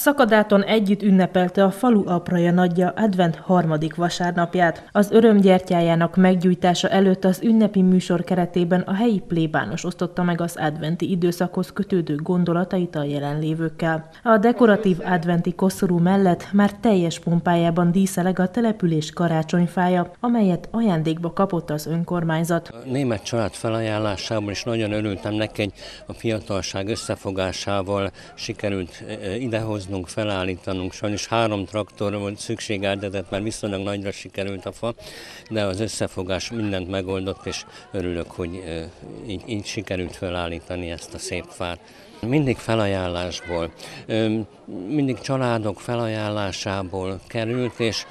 Szakadáton együtt ünnepelte a falu apraja nagyja advent harmadik vasárnapját. Az örömgyertyájának meggyújtása előtt az ünnepi műsor keretében a helyi plébános osztotta meg az adventi időszakhoz kötődő gondolatait a jelenlévőkkel. A dekoratív adventi koszorú mellett már teljes pompájában díszeleg a település karácsonyfája, amelyet ajándékba kapott az önkormányzat. A német család felajánlásából is nagyon örültem neki, a fiatalság összefogásával sikerült eh, idehozni hoznunk, felállítanunk. Sajnos három traktor volt szükség eredetett, mert viszonylag nagyra sikerült a fa, de az összefogás mindent megoldott, és örülök, hogy így, így sikerült felállítani ezt a szép fát. Mindig felajánlásból, mindig családok felajánlásából került, és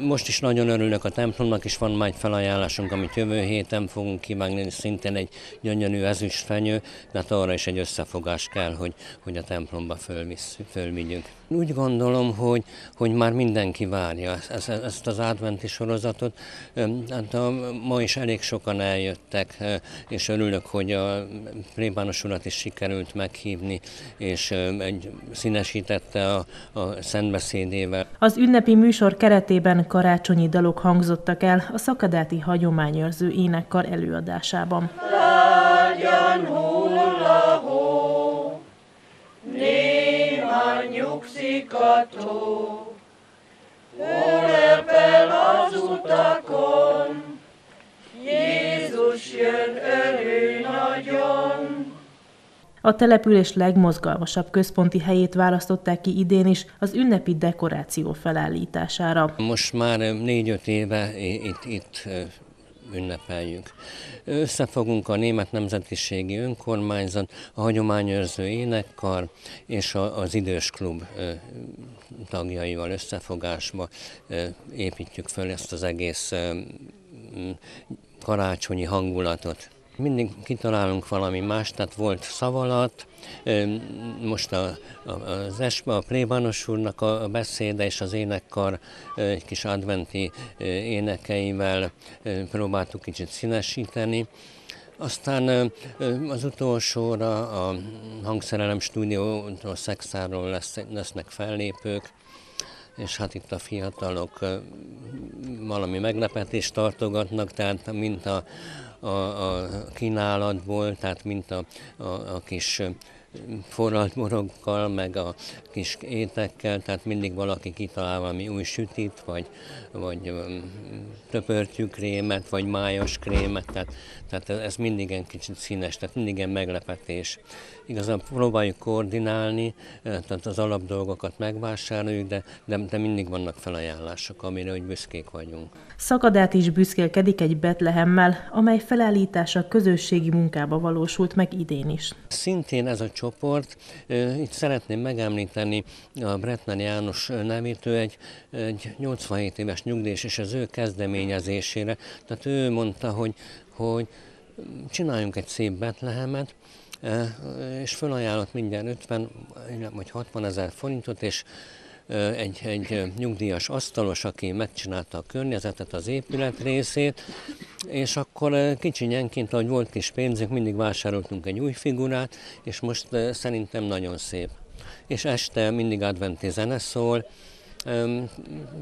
most is nagyon örülök a templomnak, is van már egy felajánlásunk, amit jövő héten fogunk kivágni, szintén egy gyönyörű ezüstfenyő, de hát arra is egy összefogás kell, hogy, hogy a templomba fölvigyünk. Úgy gondolom, hogy, hogy már mindenki várja ezt, ezt az adventi sorozatot. Hát a, ma is elég sokan eljöttek, és örülök, hogy a plébános urat is sikerült meghívni, és egy színesítette a, a szentbeszédével. Az ünnepi műsor keretében karácsonyi dalok hangzottak el a szakadáti hagyományőrző énekkar előadásában. Lágyan hullahó, néha nyugszik a tó, az utakon, Jézus jön örül nagyon. A település legmozgalmasabb központi helyét választották ki idén is az ünnepi dekoráció felállítására. Most már négy-öt éve itt, itt ünnepeljük. Összefogunk a Német Nemzetiségi Önkormányzat, a Hagyományőrző Énekkar és az Idős Klub tagjaival összefogásba építjük föl ezt az egész karácsonyi hangulatot. Mindig kitalálunk valami más, tehát volt szavalat, most a, a, az Esma, a plébános úrnak a beszéde és az énekkar egy kis adventi énekeivel próbáltuk kicsit színesíteni. Aztán az utolsóra a hangszerelem stúdiótól Szexáról lesz, lesznek fellépők, és hát itt a fiatalok valami meglepetést tartogatnak, tehát mint a, a, a kínálatból, tehát mint a, a, a kis forralt morokkal, meg a kis étekkel, tehát mindig valaki kitalál valami új sütit, vagy, vagy töpörtyű krémet, vagy májas krémet, tehát, tehát ez mindig egy kicsit színes, tehát mindig egy meglepetés. Igazán próbáljuk koordinálni, tehát az alapdolgokat megvásároljuk, de, de, de mindig vannak felajánlások, amire úgy büszkék vagyunk. Szakadát is büszkélkedik egy Betlehemmel, amely felállítása közösségi munkába valósult meg idén is. Szintén ez a csoport, itt szeretném megemlíteni a Bretman János nevét, ő egy, egy 87 éves nyugdíjas, és az ő kezdeményezésére, tehát ő mondta, hogy, hogy csináljunk egy szép Betlehemet, és felajánlott mindjárt 50 vagy 60 ezer forintot, és egy, egy nyugdíjas asztalos, aki megcsinálta a környezetet, az épület részét, és akkor kicsinyenként, ahogy volt kis pénzünk, mindig vásároltunk egy új figurát, és most szerintem nagyon szép. És este mindig adventi zene szól,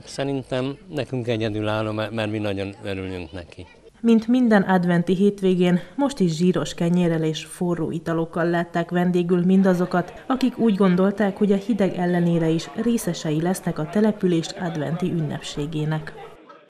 Szerintem nekünk egyedülálló, mert mi nagyon örülünk neki. Mint minden adventi hétvégén, most is zsíros kenyérrel és forró italokkal látták vendégül mindazokat, akik úgy gondolták, hogy a hideg ellenére is részesei lesznek a település adventi ünnepségének.